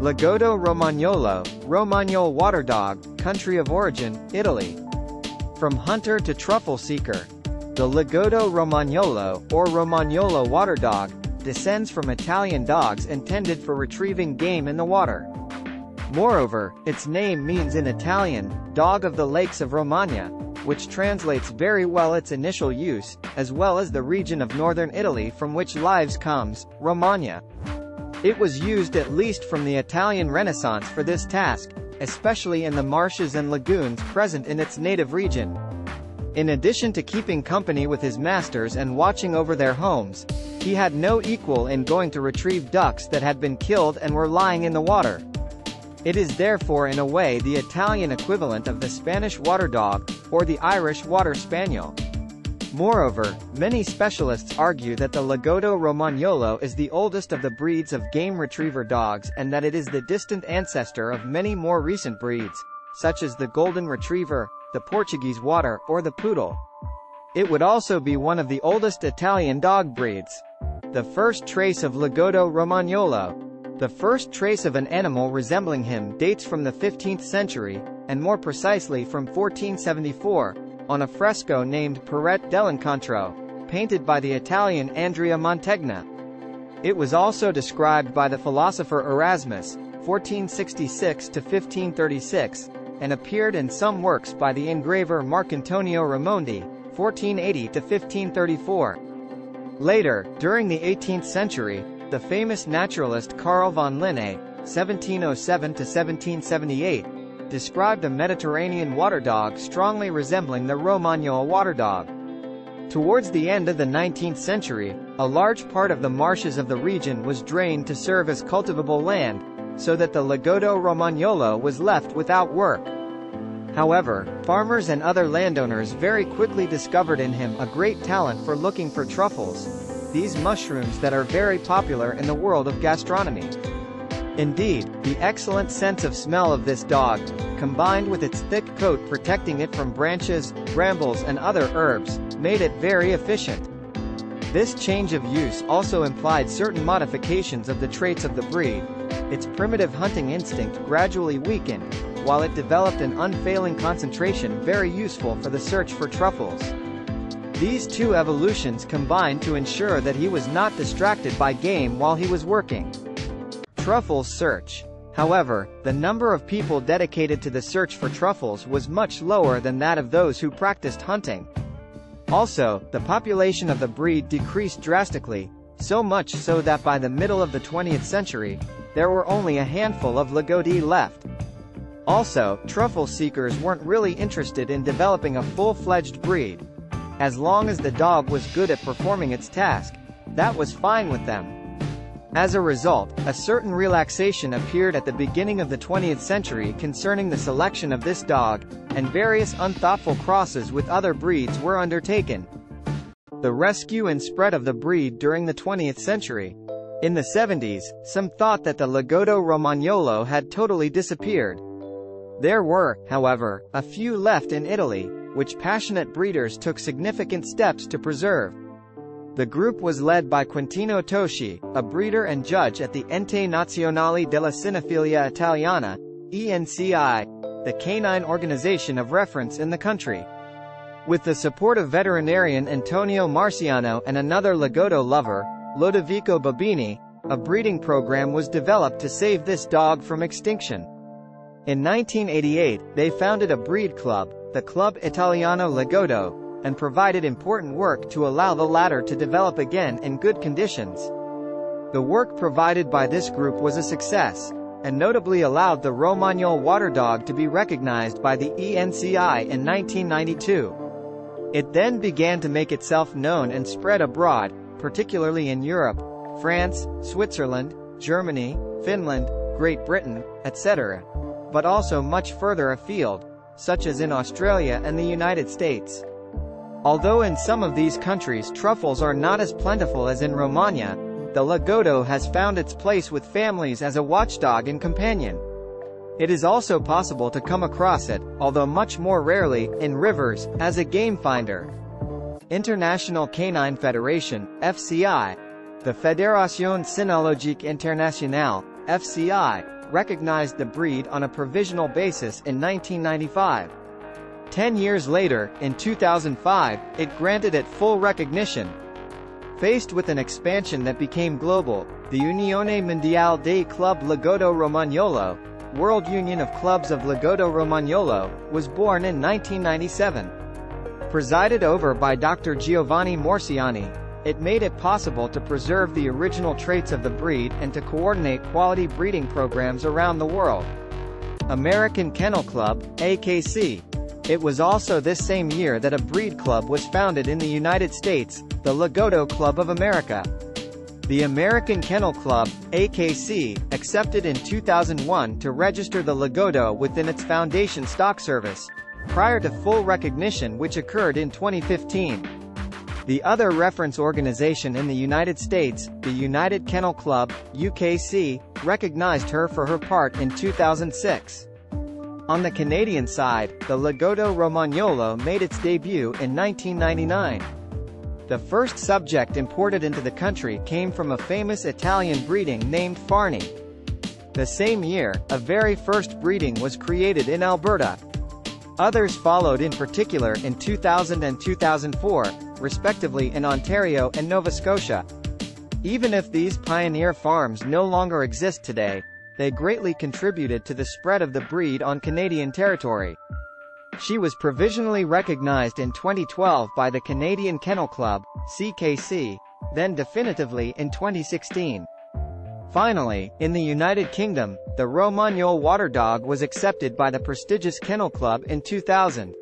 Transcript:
Lagotto Romagnolo, Romagnol water dog, country of origin, Italy. From hunter to truffle seeker. The Lagotto Romagnolo, or Romagnolo water dog, descends from Italian dogs intended for retrieving game in the water. Moreover, its name means in Italian, dog of the lakes of Romagna, which translates very well its initial use, as well as the region of northern Italy from which lives comes, Romagna. It was used at least from the Italian Renaissance for this task, especially in the marshes and lagoons present in its native region. In addition to keeping company with his masters and watching over their homes, he had no equal in going to retrieve ducks that had been killed and were lying in the water. It is therefore in a way the Italian equivalent of the Spanish water dog, or the Irish water spaniel. Moreover, many specialists argue that the Lagotto Romagnolo is the oldest of the breeds of game retriever dogs and that it is the distant ancestor of many more recent breeds, such as the Golden Retriever, the Portuguese Water, or the Poodle. It would also be one of the oldest Italian dog breeds. The first trace of Lagotto Romagnolo, the first trace of an animal resembling him dates from the 15th century, and more precisely from 1474, on a fresco named Parete dell'Incontro, painted by the Italian Andrea Mantegna. It was also described by the philosopher Erasmus, 1466 to 1536, and appeared in some works by the engraver Marcantonio Raimondi, 1480 to 1534. Later, during the 18th century, the famous naturalist Carl von Linné, 1707–1778, described a Mediterranean water dog strongly resembling the Romagnol water dog. Towards the end of the 19th century, a large part of the marshes of the region was drained to serve as cultivable land, so that the Lagotto Romagnolo was left without work. However, farmers and other landowners very quickly discovered in him a great talent for looking for truffles, these mushrooms that are very popular in the world of gastronomy. Indeed, the excellent sense of smell of this dog, combined with its thick coat protecting it from branches, brambles and other herbs, made it very efficient. This change of use also implied certain modifications of the traits of the breed. Its primitive hunting instinct gradually weakened, while it developed an unfailing concentration very useful for the search for truffles. These two evolutions combined to ensure that he was not distracted by game while he was working. Truffles search. However, the number of people dedicated to the search for truffles was much lower than that of those who practiced hunting. Also, the population of the breed decreased drastically, so much so that by the middle of the 20th century, there were only a handful of Lagotti left. Also, truffle seekers weren't really interested in developing a full-fledged breed, as long as the dog was good at performing its task, that was fine with them. As a result, a certain relaxation appeared at the beginning of the 20th century concerning the selection of this dog, and various unthoughtful crosses with other breeds were undertaken. The rescue and spread of the breed during the 20th century. In the 70s, some thought that the Lagotto Romagnolo had totally disappeared. There were, however, a few left in Italy, which passionate breeders took significant steps to preserve. The group was led by Quintino Toschi, a breeder and judge at the Ente Nazionale della Cinofilia Italiana, ENCI, the canine organization of reference in the country. With the support of veterinarian Antonio Morsiani and another Lagotto lover, Lodovico Babini, a breeding program was developed to save this dog from extinction. In 1988, they founded a breed club, the Club Italiano Lagotto, and provided important work to allow the latter to develop again in good conditions. The work provided by this group was a success, and notably allowed the Romagnol water dog to be recognized by the ENCI in 1992. It then began to make itself known and spread abroad, particularly in Europe, France, Switzerland, Germany, Finland, Great Britain, etc. But also much further afield, such as in Australia and the United States. Although in some of these countries truffles are not as plentiful as in Romagna, the Lagotto has found its place with families as a watchdog and companion. It is also possible to come across it, although much more rarely, in rivers, as a game finder. International Canine Federation, FCI, the Fédération Cynologique Internationale, FCI, recognized the breed on a provisional basis in 1995. Ten years later, in 2005, it granted it full recognition. Faced with an expansion that became global, the Unione Mondiale dei Club Lagotto Romagnolo, World Union of Clubs of Lagotto Romagnolo, was born in 1997. Presided over by Dr. Giovanni Morsiani, it made it possible to preserve the original traits of the breed and to coordinate quality breeding programs around the world. American Kennel Club, AKC. It was also this same year that a breed club was founded in the United States, the Lagotto Club of America. The American Kennel Club, AKC, accepted in 2001 to register the Lagotto within its foundation stock service, prior to full recognition which occurred in 2015. The other reference organization in the United States, the United Kennel Club, UKC, recognized her for her part in 2006. On the Canadian side, the Lagotto Romagnolo made its debut in 1999. The first subject imported into the country came from a famous Italian breeding named Farney. The same year, a very first breeding was created in Alberta. Others followed in particular in 2000 and 2004, respectively in Ontario and Nova Scotia. Even if these pioneer farms no longer exist today, they greatly contributed to the spread of the breed on Canadian territory. She was provisionally recognized in 2012 by the Canadian Kennel Club, CKC, then definitively in 2016. Finally, in the United Kingdom, the Romagnol water dog was accepted by the prestigious Kennel Club in 2000.